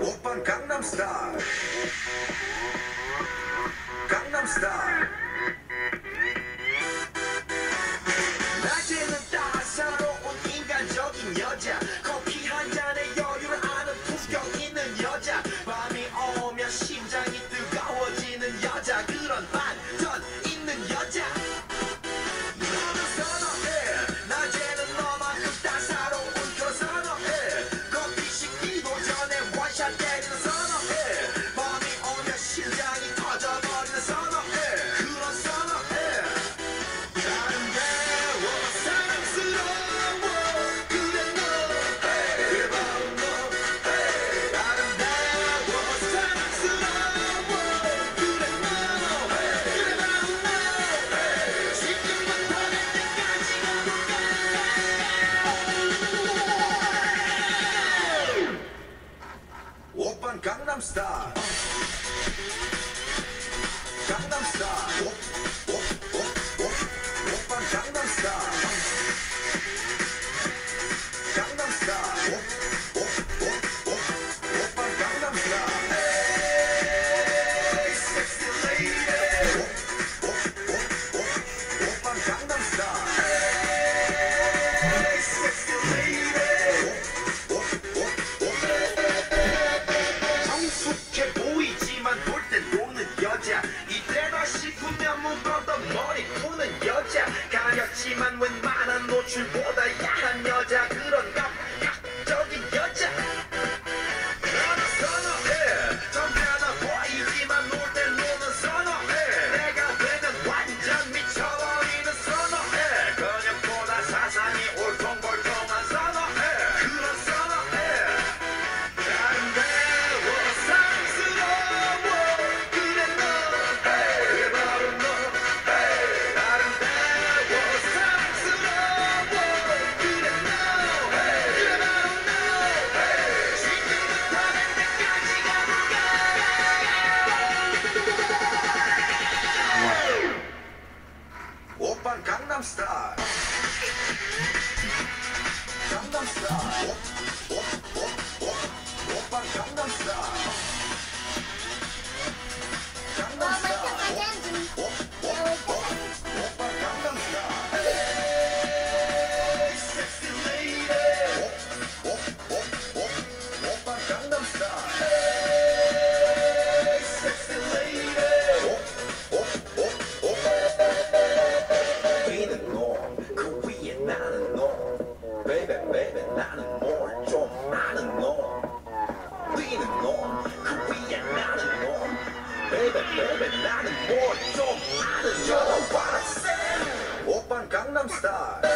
Oppa Gangnam Style. stars. 版ガンダムスタイルガンダムスタイル Oppa Gangnam Style.